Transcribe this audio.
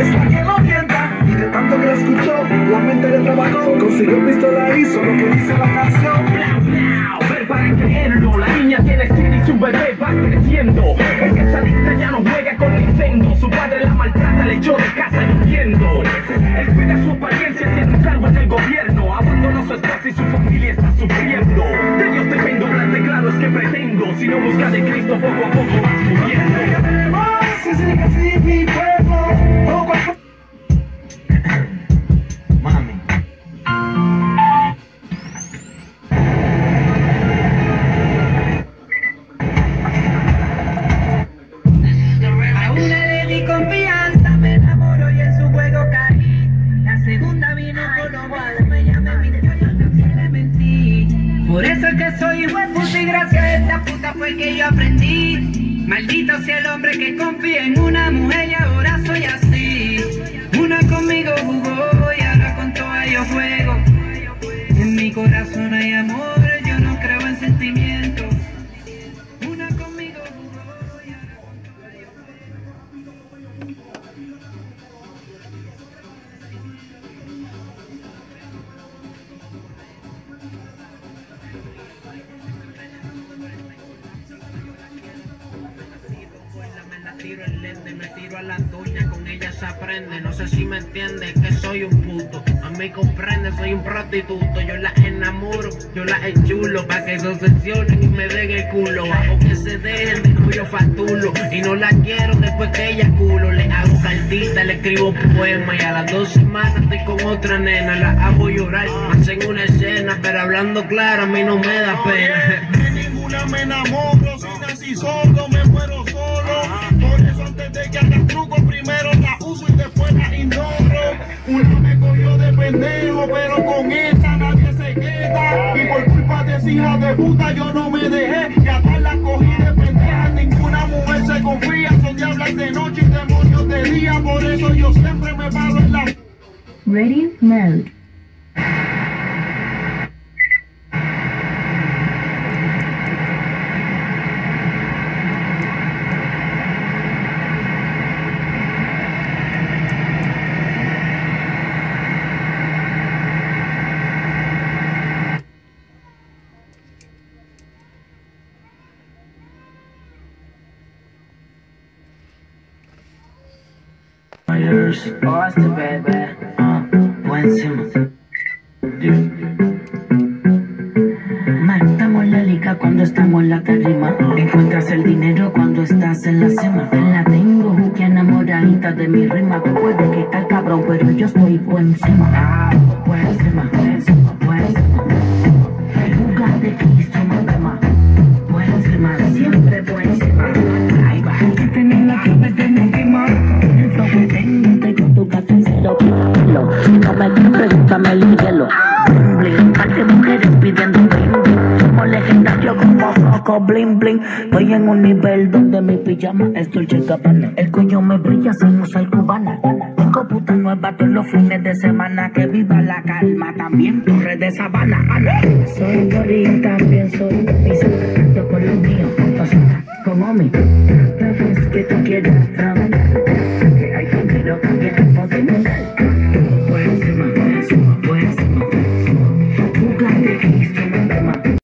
es la que lo tienta. Y de tanto que la escuchó, la mente le trabajó. Consiguió pistola y hizo lo que dice la canción. Ver para creerlo. La niña tiene sed y su bebé va creciendo. Es que esa lista ya no juega con Nintendo. Su padre la maltrata, le echó de casa lloviendo. Él cuida su apariencia, tiene un cargo en el gobierno. Abandonó su esposa y su familia está sufriendo. De Dios dependo, hablarte claro es que pretendo. Si no buscas de Cristo, poco a poco vas muriendo. Soy buen puto y gracias a esta puta fue que yo aprendí. Maldito sea el hombre que confía en una mujer y ahora soy así. Una conmigo jugó y ahora con toda yo juego. En mi corazón hay amor, yo no creo en sentimientos. Una conmigo jugó y ahora con yo. Tiro el lente, me tiro a la doña, con ella se aprende. No sé si me entiende que soy un puto. A mí comprende, soy un prostituto. Yo la enamoro, yo la enchulo, pa' que se obsesionen y me den el culo. Hago que se dejen de como yo fatulo. Y no la quiero después que ella culo. Le hago caldita, le escribo poema. Y a las dos semanas estoy con otra nena. La hago llorar, hacen una escena. Pero hablando claro, a mí no me da pena. De ninguna me enamoro, si nací solo, me pero con esta nadie se queda. Y por culpa de esa hija de puta yo no me dejé. Y a todas las cogí de pendeja, ninguna mujer se confía. Son diablas de noche y demonios de día. Por eso yo siempre me paro en la Ready mode. Oh, este bebé, ah, buenísimo. Matamos la liga cuando estamos en la tarima. Encuentras el dinero cuando estás en la cima. Te la tengo, que enamoradita de mi rima. Tú puedes que tal cabrón, pero yo estoy buenísima. Ah, buenísima, buenísima, buenísima. Jugate Coco, bling, bling. Estoy en un nivel donde mi pijama es Dolce Gabbana. El cuello me brilla sin usar cubana. Tengo puta nueva todos los fines de semana. Que viva la calma, también torre de sabana. Ana. Soy gorila, también soy piso. Yo con lo mío, como mi